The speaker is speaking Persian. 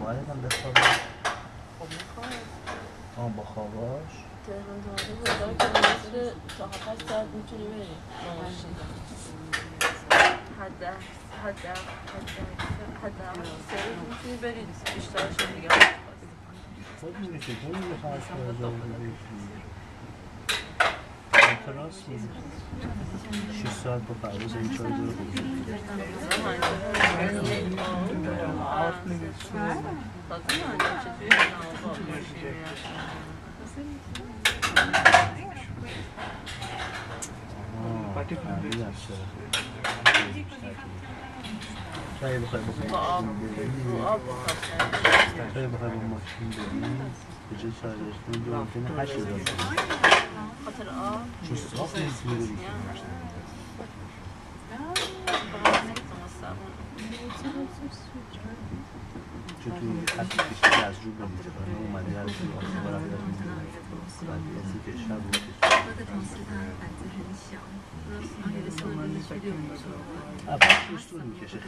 باید هم بخوابه خب می‌خواد آه با خواباش. تهران که مثل تا هفتش ساعت می‌تونی بری. حد حد حد حد می‌تونی بری. بیشترش هم دیگه. کجا بودی اعتراض میده 6 ساعت با پرواز این چای داره آب ماشین رو بری آب بخواب شاید بخوای با ماشین بری به جای چای داشتن دو ممکنه هشت هزار. خاطر آب چون صاف نیست میره بیشتر. چطور تو خط کشیده از رو به می‌تونه اومده از رو آسان برای از رو